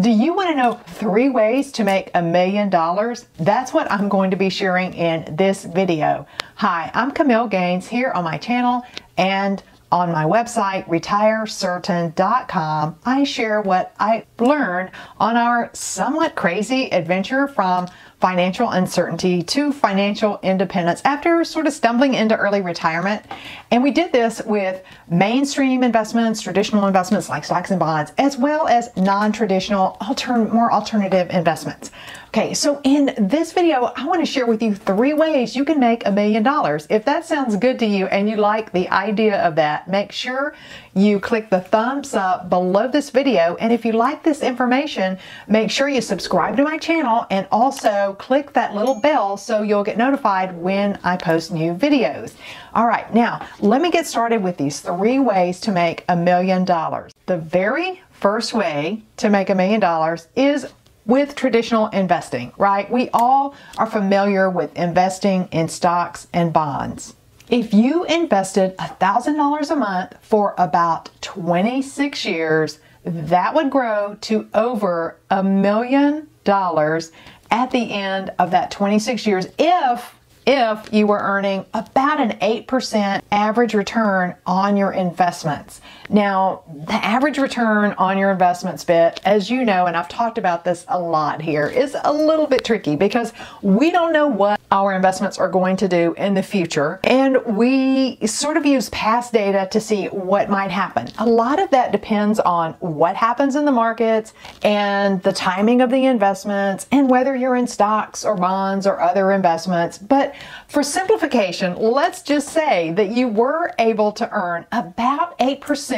Do you want to know three ways to make a million dollars? That's what I'm going to be sharing in this video. Hi, I'm Camille Gaines here on my channel and on my website, retirecertain.com. I share what I learned on our somewhat crazy adventure from financial uncertainty to financial independence after sort of stumbling into early retirement. And we did this with mainstream investments, traditional investments like stocks and bonds, as well as non-traditional, altern more alternative investments. Okay, so in this video, I want to share with you three ways you can make a million dollars. If that sounds good to you and you like the idea of that, make sure you click the thumbs up below this video. And if you like this information, make sure you subscribe to my channel and also click that little bell so you'll get notified when I post new videos. All right, now let me get started with these three ways to make a million dollars. The very first way to make a million dollars is with traditional investing, right? We all are familiar with investing in stocks and bonds. If you invested $1,000 a month for about 26 years, that would grow to over a million dollars at the end of that 26 years if if you were earning about an 8% average return on your investments. Now, the average return on your investments bit, as you know, and I've talked about this a lot here, is a little bit tricky because we don't know what our investments are going to do in the future. And we sort of use past data to see what might happen. A lot of that depends on what happens in the markets and the timing of the investments and whether you're in stocks or bonds or other investments. But for simplification, let's just say that you were able to earn about 8%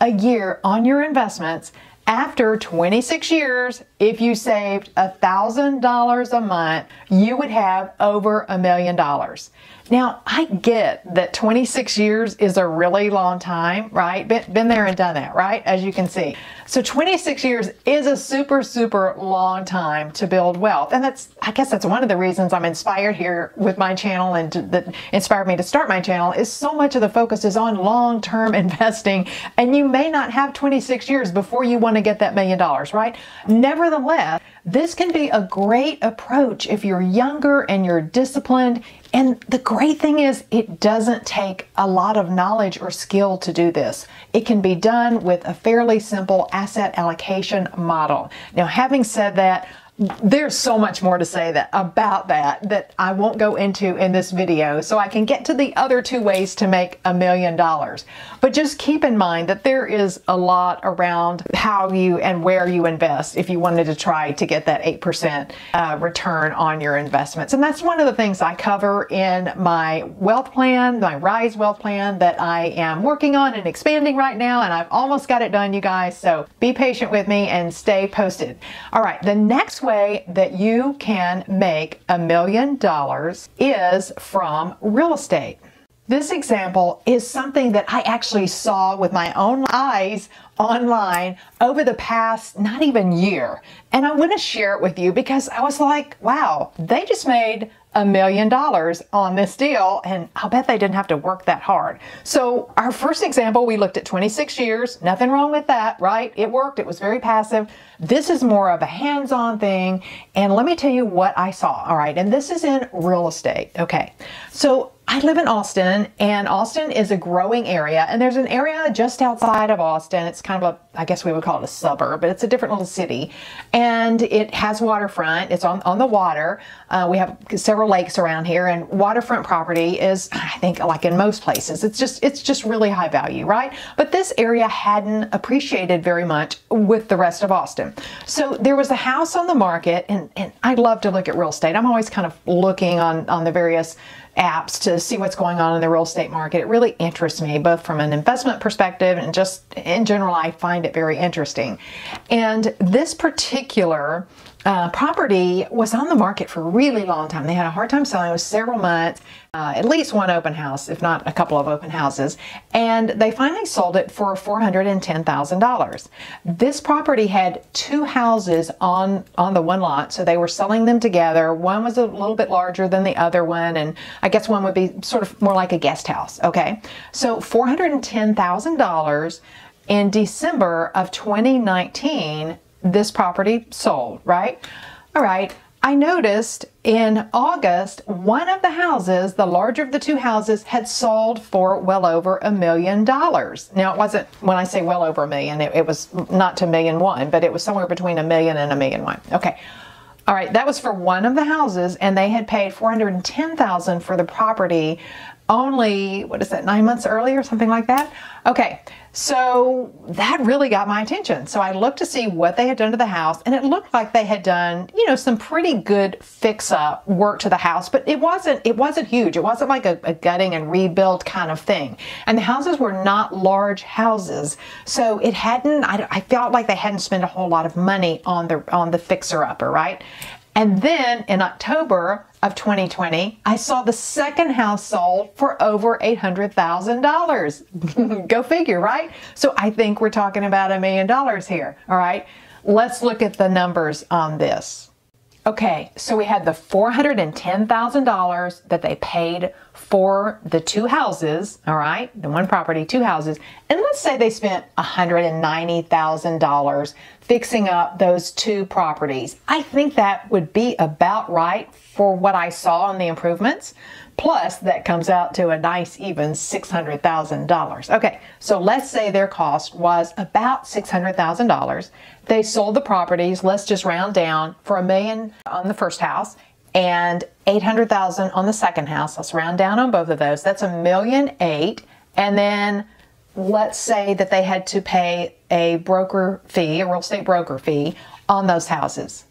a year on your investments after 26 years, if you saved $1,000 a month, you would have over a million dollars. Now, I get that 26 years is a really long time, right? Been, been there and done that, right? As you can see. So 26 years is a super, super long time to build wealth. And that's, I guess that's one of the reasons I'm inspired here with my channel and to, that inspired me to start my channel is so much of the focus is on long-term investing. And you may not have 26 years before you want to get that million dollars, right? Nevertheless, this can be a great approach if you're younger and you're disciplined. And the great thing is, it doesn't take a lot of knowledge or skill to do this. It can be done with a fairly simple asset allocation model. Now, having said that, there's so much more to say that about that that I won't go into in this video so I can get to the other two ways to make a million dollars. But just keep in mind that there is a lot around how you and where you invest if you wanted to try to get that 8% uh, return on your investments. And that's one of the things I cover in my wealth plan, my Rise wealth plan that I am working on and expanding right now. And I've almost got it done, you guys. So be patient with me and stay posted. All right, the next way that you can make a million dollars is from real estate. This example is something that I actually saw with my own eyes online over the past not even year. And I want to share it with you because I was like, wow, they just made a million dollars on this deal and I'll bet they didn't have to work that hard. So our first example, we looked at 26 years, nothing wrong with that, right? It worked, it was very passive. This is more of a hands-on thing and let me tell you what I saw, all right? And this is in real estate, okay? So I live in Austin, and Austin is a growing area, and there's an area just outside of Austin. It's kind of a, I guess we would call it a suburb, but it's a different little city, and it has waterfront. It's on, on the water. Uh, we have several lakes around here, and waterfront property is, I think, like in most places, it's just it's just really high value, right? But this area hadn't appreciated very much with the rest of Austin. So there was a house on the market, and, and I love to look at real estate. I'm always kind of looking on on the various apps to see what's going on in the real estate market. It really interests me, both from an investment perspective and just in general, I find it very interesting. And this particular uh, property was on the market for a really long time. They had a hard time selling. It was several months, uh, at least one open house, if not a couple of open houses. And they finally sold it for $410,000. This property had two houses on, on the one lot, so they were selling them together. One was a little bit larger than the other one, and I guess one would be sort of more like a guest house, okay? So $410,000 in December of 2019 this property sold, right? All right. I noticed in August, one of the houses, the larger of the two houses, had sold for well over a million dollars. Now, it wasn't, when I say well over a million, it, it was not to million one, but it was somewhere between a million and a million one. Okay. All right, that was for one of the houses, and they had paid 410000 for the property only, what is that, nine months early or something like that? Okay, so that really got my attention. So I looked to see what they had done to the house, and it looked like they had done, you know, some pretty good fix-up work to the house, but it wasn't it wasn't huge. It wasn't like a, a gutting and rebuild kind of thing. And the houses were not large houses, so it hadn't. I, I felt like they hadn't spent a whole lot of money on the on the fixer-upper, right? And then in October of 2020, I saw the second house sold for over $800,000. Go figure, right? So I think we're talking about a million dollars here. All right. Let's look at the numbers on this. Okay, so we had the $410,000 that they paid for the two houses, all right, the one property, two houses, and let's say they spent $190,000 fixing up those two properties. I think that would be about right for what I saw on the improvements. Plus, that comes out to a nice even $600,000. Okay, so let's say their cost was about $600,000. They sold the properties, let's just round down, for a million on the first house and 800,000 on the second house. Let's round down on both of those. That's a million eight. And then let's say that they had to pay a broker fee, a real estate broker fee on those houses.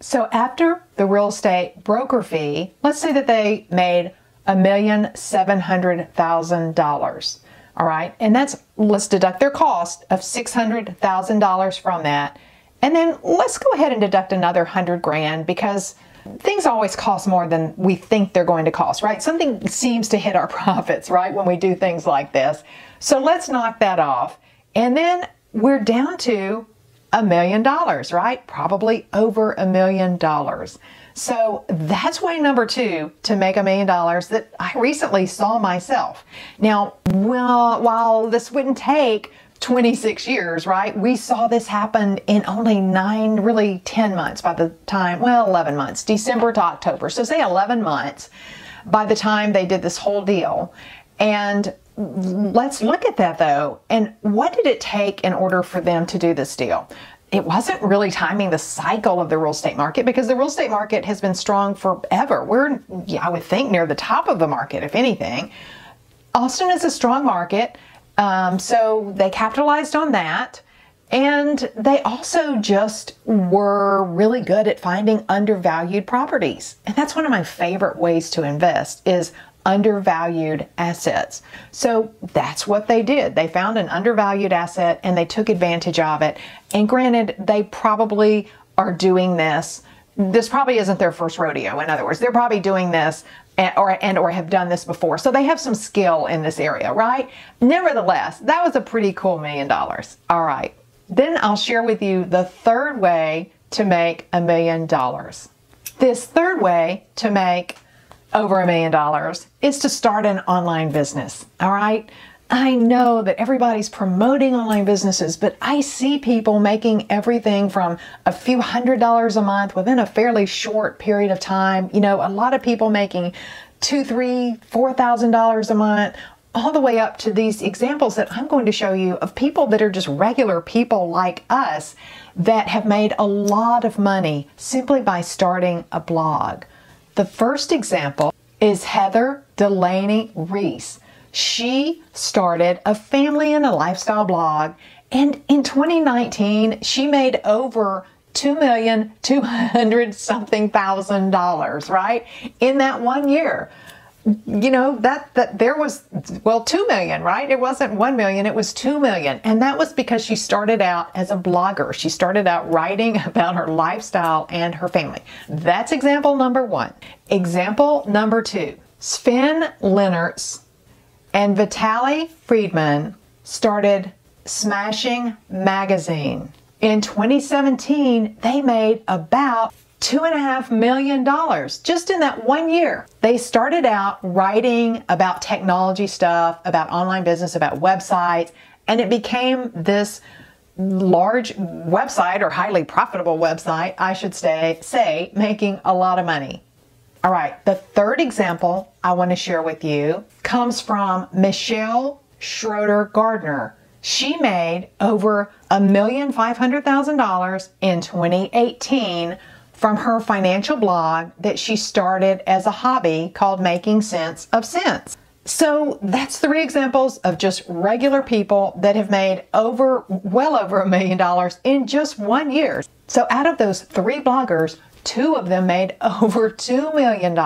So after the real estate broker fee, let's say that they made a million seven hundred thousand dollars. All right, and that's let's deduct their cost of six hundred thousand dollars from that, and then let's go ahead and deduct another hundred grand because things always cost more than we think they're going to cost, right? Something seems to hit our profits, right, when we do things like this. So let's knock that off, and then we're down to a million dollars, right? Probably over a million dollars. So that's way number two to make a million dollars that I recently saw myself. Now, well, while this wouldn't take 26 years, right? We saw this happen in only nine, really 10 months by the time, well, 11 months, December to October. So say 11 months by the time they did this whole deal. And let's look at that though. And what did it take in order for them to do this deal? It wasn't really timing the cycle of the real estate market because the real estate market has been strong forever. We're, I would think, near the top of the market, if anything. Austin is a strong market, um, so they capitalized on that. And they also just were really good at finding undervalued properties. And that's one of my favorite ways to invest is undervalued assets. So that's what they did. They found an undervalued asset and they took advantage of it. And granted, they probably are doing this. This probably isn't their first rodeo. In other words, they're probably doing this and, or and or have done this before. So they have some skill in this area, right? Nevertheless, that was a pretty cool million dollars. All right. Then I'll share with you the third way to make a million dollars. This third way to make over a million dollars is to start an online business. All right. I know that everybody's promoting online businesses, but I see people making everything from a few hundred dollars a month within a fairly short period of time. You know, a lot of people making two, three, four thousand dollars a month, all the way up to these examples that I'm going to show you of people that are just regular people like us that have made a lot of money simply by starting a blog. The first example is Heather Delaney Reese. She started a family and a lifestyle blog, and in 2019, she made over two million two hundred something thousand dollars, right? In that one year you know that that there was well 2 million right? It wasn't 1 million it was 2 million. And that was because she started out as a blogger. She started out writing about her lifestyle and her family. That's example number 1 example number 2 Sven Lennartz and Vitaly Friedman started Smashing Magazine. In 2017 they made about two and a half million dollars just in that one year. They started out writing about technology stuff, about online business, about websites, and it became this large website or highly profitable website, I should say, say making a lot of money. All right, the third example I want to share with you comes from Michelle Schroeder Gardner. She made over a million five hundred thousand dollars in 2018 from her financial blog that she started as a hobby called Making Sense of Cents. So that's three examples of just regular people that have made over, well over a million dollars in just one year. So out of those three bloggers, Two of them made over $2 million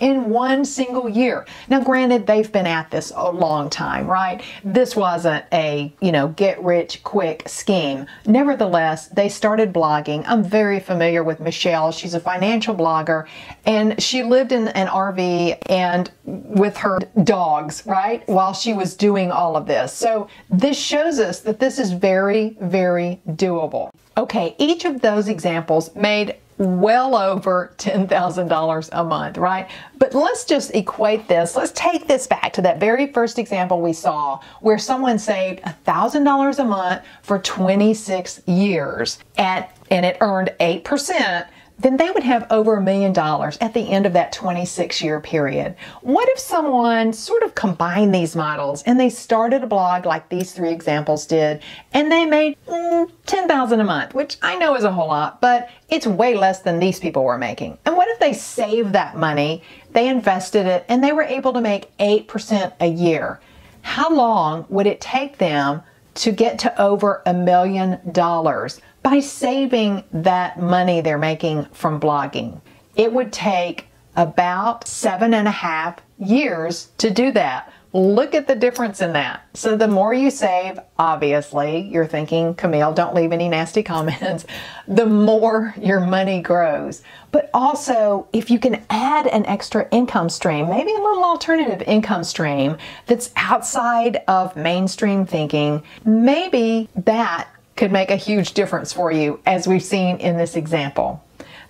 in one single year. Now, granted, they've been at this a long time, right? This wasn't a, you know, get rich quick scheme. Nevertheless, they started blogging. I'm very familiar with Michelle. She's a financial blogger and she lived in an RV and with her dogs, right? While she was doing all of this. So this shows us that this is very, very doable. Okay, each of those examples made well over $10,000 a month, right? But let's just equate this. Let's take this back to that very first example we saw where someone saved $1,000 a month for 26 years at, and it earned 8% then they would have over a million dollars at the end of that 26 year period. What if someone sort of combined these models and they started a blog like these three examples did and they made mm, 10,000 a month, which I know is a whole lot, but it's way less than these people were making. And what if they saved that money, they invested it, and they were able to make 8% a year? How long would it take them to get to over a million dollars? By saving that money they're making from blogging. It would take about seven and a half years to do that. Look at the difference in that. So the more you save, obviously, you're thinking, Camille, don't leave any nasty comments, the more your money grows. But also, if you can add an extra income stream, maybe a little alternative income stream that's outside of mainstream thinking, maybe that could make a huge difference for you as we've seen in this example.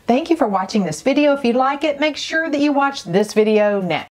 Thank you for watching this video. If you like it, make sure that you watch this video next.